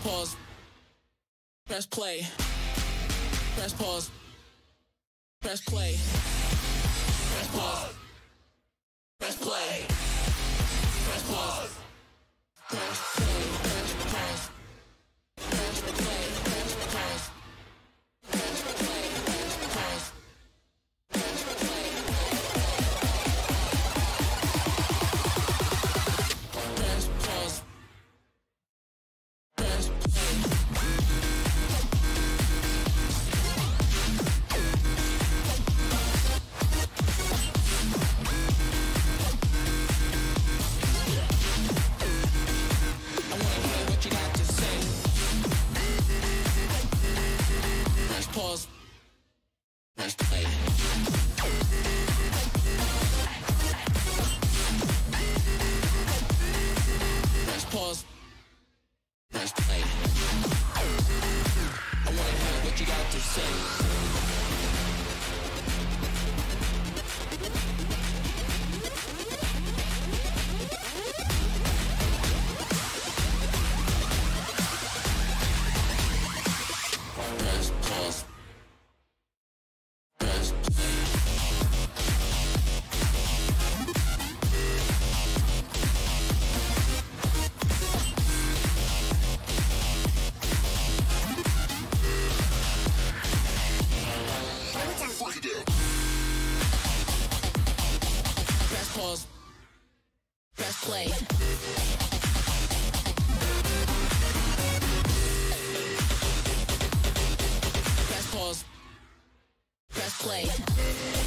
pause. Press play. Press pause. Press play. Let's play. I wanna hear what you got to say. play. Press pause. Press play.